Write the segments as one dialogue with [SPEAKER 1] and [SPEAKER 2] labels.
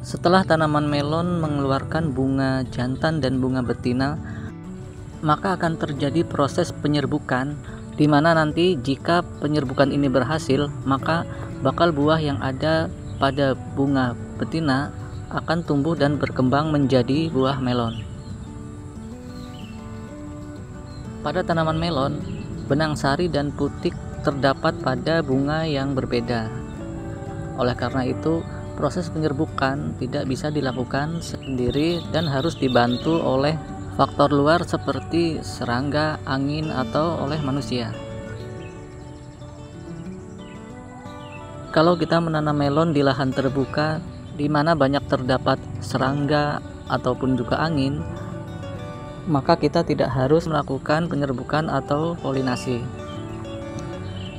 [SPEAKER 1] Setelah tanaman melon mengeluarkan bunga jantan dan bunga betina, maka akan terjadi proses penyerbukan di mana nanti jika penyerbukan ini berhasil, maka bakal buah yang ada pada bunga betina akan tumbuh dan berkembang menjadi buah melon. Pada tanaman melon, benang sari dan putik terdapat pada bunga yang berbeda. Oleh karena itu, proses penyerbukan tidak bisa dilakukan sendiri dan harus dibantu oleh faktor luar seperti serangga, angin, atau oleh manusia. Kalau kita menanam melon di lahan terbuka, di mana banyak terdapat serangga ataupun juga angin, maka kita tidak harus melakukan penyerbukan atau polinasi.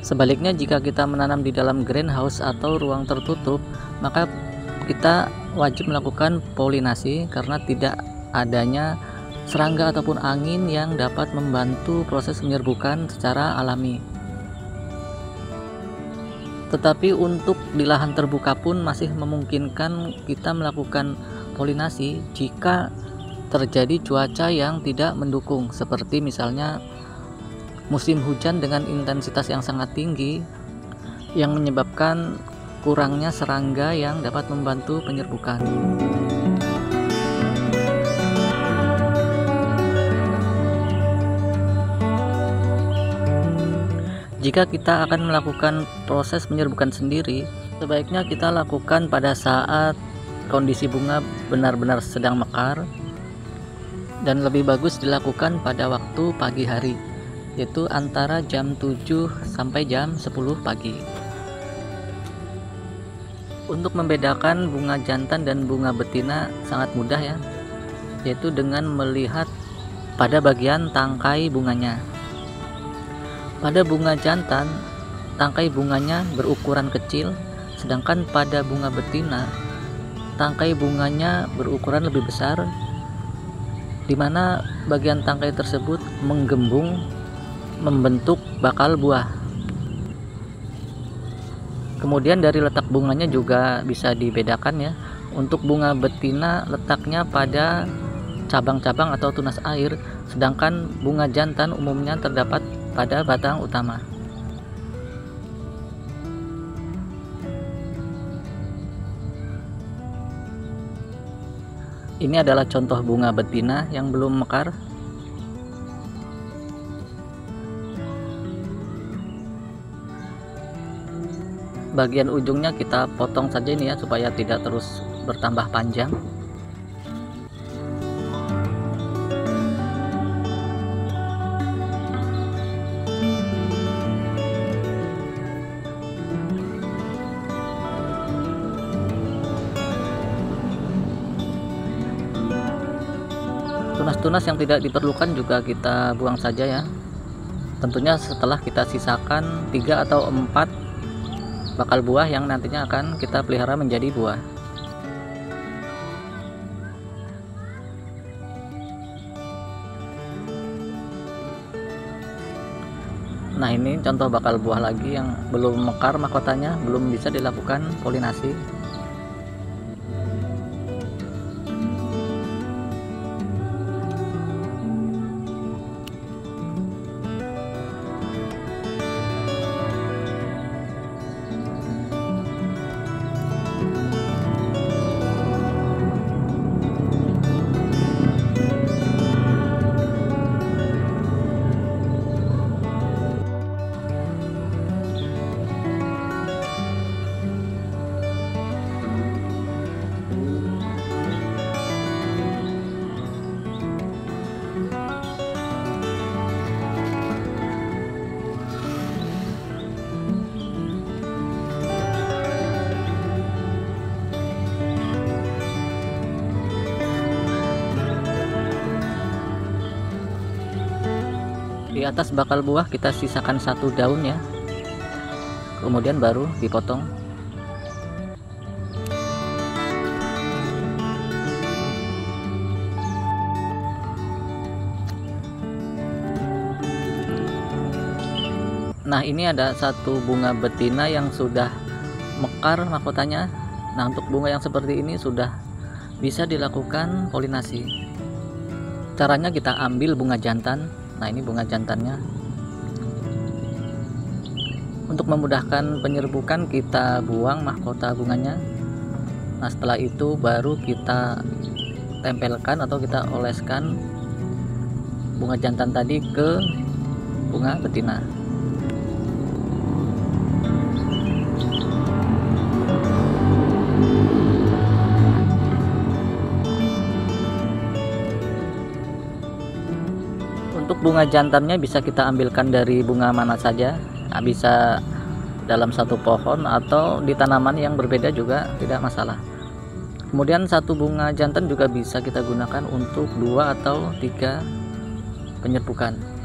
[SPEAKER 1] Sebaliknya, jika kita menanam di dalam greenhouse atau ruang tertutup, maka kita wajib melakukan polinasi karena tidak adanya serangga ataupun angin yang dapat membantu proses menyerbukan secara alami. Tetapi untuk di lahan terbuka pun masih memungkinkan kita melakukan polinasi jika terjadi cuaca yang tidak mendukung seperti misalnya musim hujan dengan intensitas yang sangat tinggi yang menyebabkan kurangnya serangga yang dapat membantu penyerbukan. Jika kita akan melakukan proses menyerbukan sendiri, sebaiknya kita lakukan pada saat kondisi bunga benar-benar sedang mekar dan lebih bagus dilakukan pada waktu pagi hari, yaitu antara jam 7 sampai jam 10 pagi. Untuk membedakan bunga jantan dan bunga betina sangat mudah ya, yaitu dengan melihat pada bagian tangkai bunganya. Pada bunga jantan, tangkai bunganya berukuran kecil, sedangkan pada bunga betina, tangkai bunganya berukuran lebih besar, di mana bagian tangkai tersebut menggembung membentuk bakal buah. Kemudian dari letak bunganya juga bisa dibedakan ya. Untuk bunga betina letaknya pada cabang-cabang atau tunas air, sedangkan bunga jantan umumnya terdapat pada batang utama. Ini adalah contoh bunga betina yang belum mekar. Bagian ujungnya kita potong saja ini ya supaya tidak terus bertambah panjang. tunas-tunas yang tidak diperlukan juga kita buang saja ya tentunya setelah kita sisakan tiga atau empat bakal buah yang nantinya akan kita pelihara menjadi buah. Nah ini contoh bakal buah lagi yang belum mekar mahkotanya belum bisa dilakukan polinasi atas bakal buah kita sisakan satu daun ya. Kemudian baru dipotong. Nah ini ada satu bunga betina yang sudah mekar mahkotanya. Nah untuk bunga yang seperti ini sudah bisa dilakukan polinasi. Caranya kita ambil bunga jantan nah ini bunga jantannya. Untuk memudahkan penyerbukan kita buang mahkota bunganya. Nah setelah itu baru kita tempelkan atau kita oleskan bunga jantan tadi ke bunga betina bunga jantannya bisa kita ambilkan dari bunga mana saja. Nah, bisa dalam satu pohon atau di tanaman yang berbeda juga tidak masalah. Kemudian satu bunga jantan juga bisa kita gunakan untuk dua atau tiga penyerbukan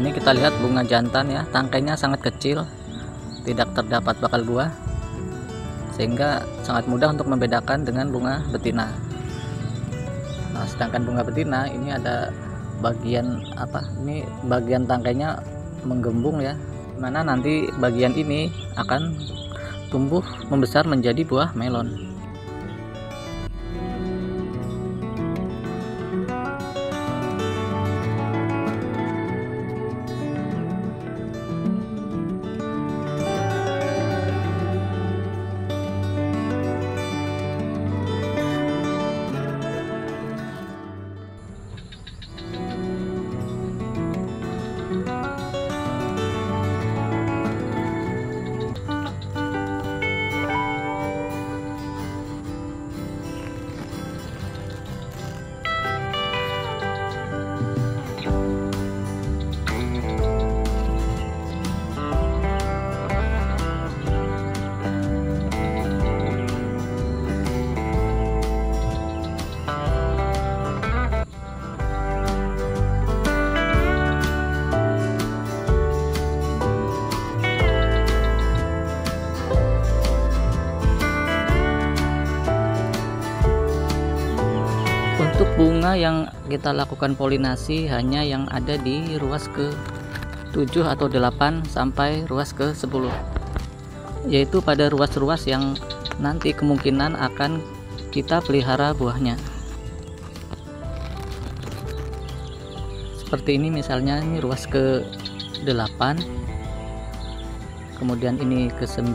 [SPEAKER 1] ini kita lihat bunga jantan ya. Tangkainya sangat kecil tidak terdapat bakal buah sehingga sangat mudah untuk membedakan dengan bunga betina. Nah sedangkan bunga betina ini ada bagian apa? Ini bagian tangkainya menggembung ya mana nanti bagian ini akan tumbuh membesar menjadi buah melon yang kita lakukan polinasi hanya yang ada di ruas ke 7 atau 8 sampai ruas ke 10 yaitu pada ruas-ruas yang nanti kemungkinan akan kita pelihara buahnya. Seperti ini misalnya ini ruas ke 8 kemudian ini ke 9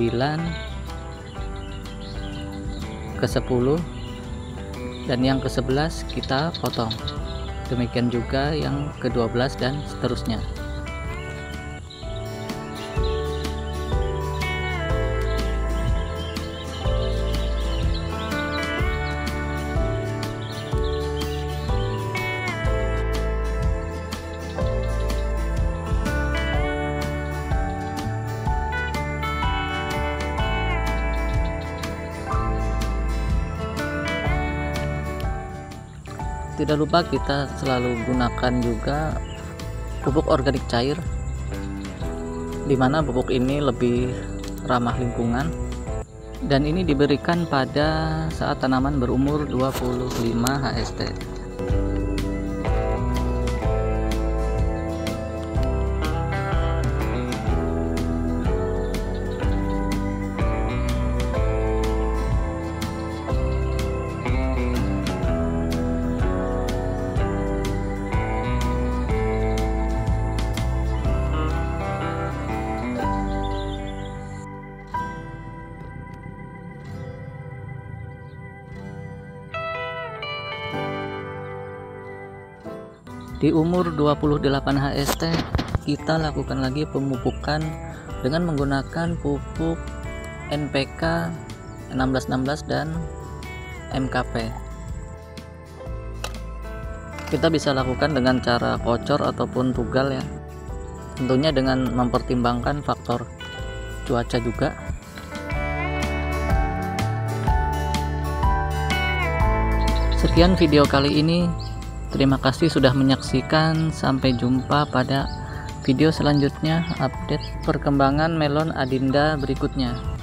[SPEAKER 1] ke 10 dan yang ke-11 kita potong. Demikian juga yang ke-12 dan seterusnya tidak lupa kita selalu gunakan juga pupuk organik cair di mana pupuk ini lebih ramah lingkungan. Dan ini diberikan pada saat tanaman berumur 25 HST di umur 28 HST kita lakukan lagi pemupukan dengan menggunakan pupuk NPK 1616 dan MKP kita bisa lakukan dengan cara kocor ataupun tugal ya. Tentunya dengan mempertimbangkan faktor cuaca juga. Sekian video kali ini Terima kasih sudah menyaksikan. Sampai jumpa pada video selanjutnya update perkembangan melon adinda berikutnya.